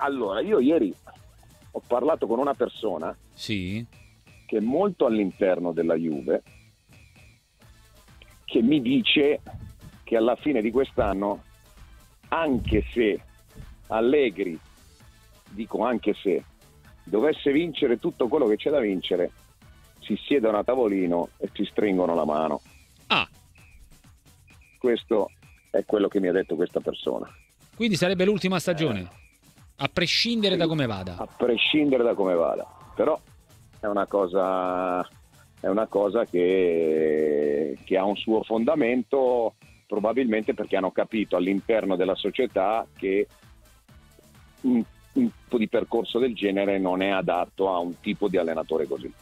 Allora, io ieri ho parlato con una persona Sì. che è molto all'interno della Juve, che mi dice che alla fine di quest'anno, anche se Allegri, dico anche se, dovesse vincere tutto quello che c'è da vincere, si siedono a tavolino e si stringono la mano. Ah, Questo è quello che mi ha detto questa persona. quindi sarebbe l'ultima stagione. A prescindere da come vada. a prescindere da come vada. Però è una cosa, è una cosa che, che ha un suo fondamento, probabilmente perché hanno capito all'interno della società che un, un tipo di percorso del genere non è adatto a un tipo di allenatore così.